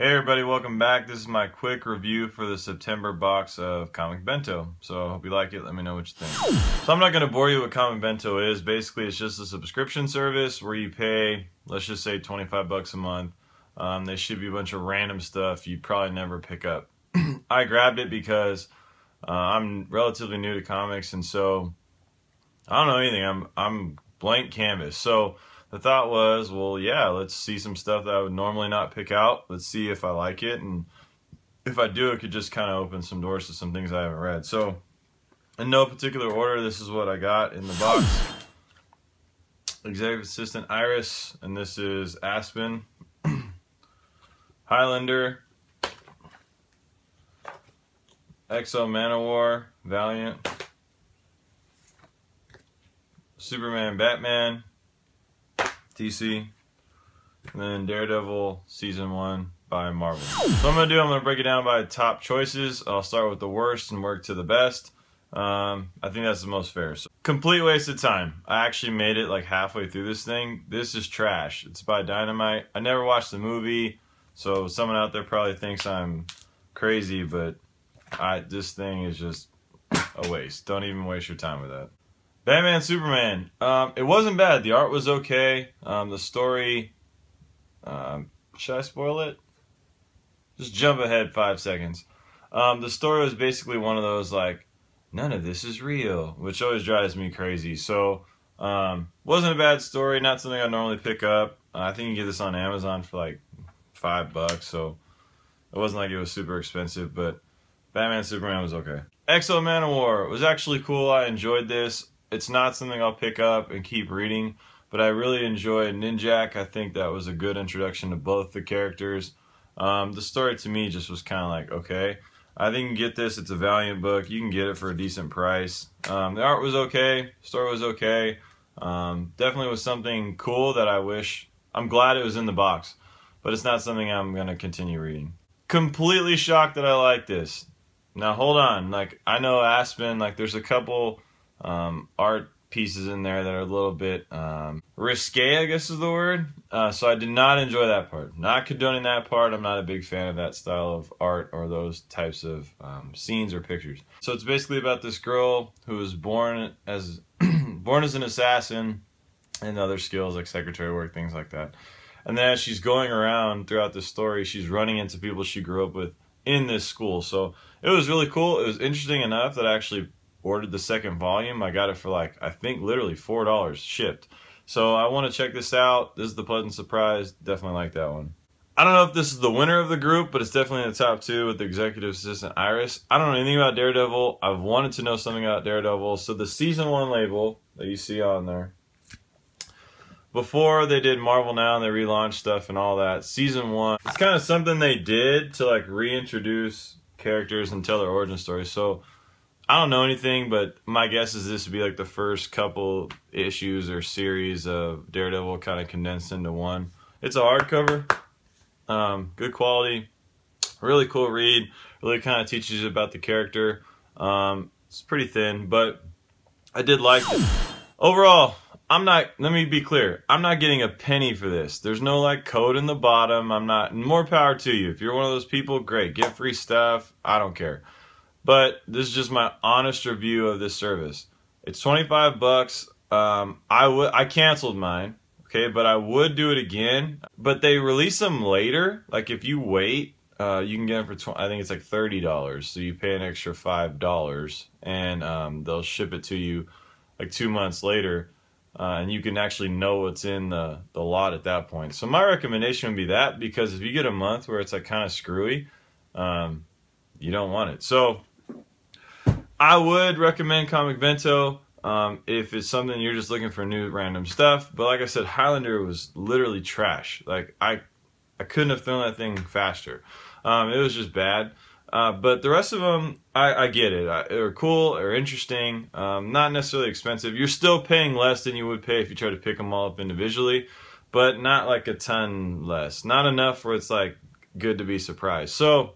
Hey everybody, welcome back. This is my quick review for the September box of Comic Bento. So I hope you like it. Let me know what you think. So I'm not going to bore you what Comic Bento is. Basically, it's just a subscription service where you pay, let's just say 25 bucks a month. Um, there should be a bunch of random stuff you probably never pick up. I grabbed it because uh, I'm relatively new to comics and so I don't know anything. I'm I'm blank canvas. So the thought was, well, yeah, let's see some stuff that I would normally not pick out. Let's see if I like it, and if I do, it could just kind of open some doors to some things I haven't read. So, in no particular order, this is what I got in the box. Executive Assistant Iris, and this is Aspen. Highlander. X-O Manowar, Valiant. Superman, Batman, DC, and then Daredevil Season 1 by Marvel. So I'm going to do, I'm going to break it down by top choices. I'll start with the worst and work to the best. Um, I think that's the most fair. So, complete waste of time. I actually made it like halfway through this thing. This is trash. It's by Dynamite. I never watched the movie, so someone out there probably thinks I'm crazy, but I this thing is just a waste. Don't even waste your time with that. Batman Superman. Um, it wasn't bad. The art was okay. Um, the story. Um, should I spoil it? Just jump ahead five seconds. Um, the story was basically one of those like, none of this is real, which always drives me crazy. So, um, wasn't a bad story. Not something I normally pick up. Uh, I think you get this on Amazon for like five bucks. So it wasn't like it was super expensive, but Batman Superman was okay. X-O Manowar was actually cool. I enjoyed this it's not something I'll pick up and keep reading, but I really enjoyed Ninjak. I think that was a good introduction to both the characters. Um, the story to me just was kind of like, okay, I think you can get this. It's a Valiant book. You can get it for a decent price. Um, the art was okay. Story was okay. Um, definitely was something cool that I wish. I'm glad it was in the box, but it's not something I'm going to continue reading. Completely shocked that I like this. Now hold on. Like I know Aspen. Like there's a couple um, art pieces in there that are a little bit um, risque, I guess is the word. Uh, so I did not enjoy that part. Not condoning that part. I'm not a big fan of that style of art or those types of um, scenes or pictures. So it's basically about this girl who was born as born as an assassin and other skills like secretary work, things like that. And then as she's going around throughout the story, she's running into people she grew up with in this school. So it was really cool. It was interesting enough that I actually ordered the second volume. I got it for like, I think literally $4 shipped. So I want to check this out. This is the pleasant surprise. Definitely like that one. I don't know if this is the winner of the group, but it's definitely in the top two with the executive assistant Iris. I don't know anything about Daredevil. I've wanted to know something about Daredevil. So the season one label that you see on there, before they did Marvel Now and they relaunched stuff and all that, season one, it's kind of something they did to like reintroduce characters and tell their origin story. So I don't know anything, but my guess is this would be like the first couple issues or series of Daredevil kind of condensed into one. It's a hardcover, um, good quality, really cool read. Really kind of teaches you about the character. Um, it's pretty thin, but I did like it. Overall, I'm not, let me be clear, I'm not getting a penny for this. There's no like code in the bottom. I'm not, more power to you. If you're one of those people, great, get free stuff. I don't care. But this is just my honest review of this service. It's 25 bucks. Um, I would I canceled mine, okay, but I would do it again. But they release them later. Like if you wait, uh, you can get them for 20, I think it's like thirty dollars. So you pay an extra five dollars, and um, they'll ship it to you like two months later. Uh, and you can actually know what's in the, the lot at that point. So my recommendation would be that because if you get a month where it's like kind of screwy, um, you don't want it. So I would recommend Comic Bento um, if it's something you're just looking for new random stuff. But like I said, Highlander was literally trash. Like I, I couldn't have thrown that thing faster. Um, it was just bad. Uh, but the rest of them, I, I get it. I, they're cool, they're interesting, um, not necessarily expensive. You're still paying less than you would pay if you try to pick them all up individually, but not like a ton less. Not enough where it's like good to be surprised. So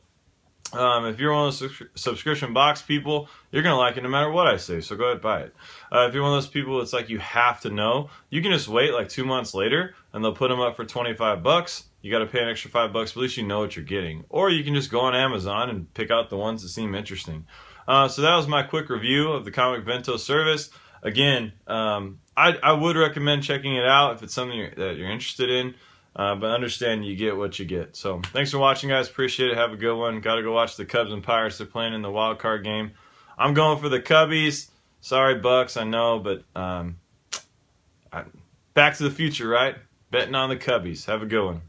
um, if you're one of those subscription box people, you're going to like it no matter what I say, so go ahead buy it. Uh, if you're one of those people it's like you have to know, you can just wait like two months later and they'll put them up for 25 bucks you got to pay an extra five bucks, but at least you know what you're getting. Or you can just go on Amazon and pick out the ones that seem interesting. Uh, so that was my quick review of the Comic Bento service. Again, um, I, I would recommend checking it out if it's something you're, that you're interested in. Uh, but understand you get what you get. So thanks for watching, guys. Appreciate it. Have a good one. Got to go watch the Cubs and Pirates. They're playing in the wild card game. I'm going for the Cubbies. Sorry, Bucs. I know, but um, I, back to the future, right? Betting on the Cubbies. Have a good one.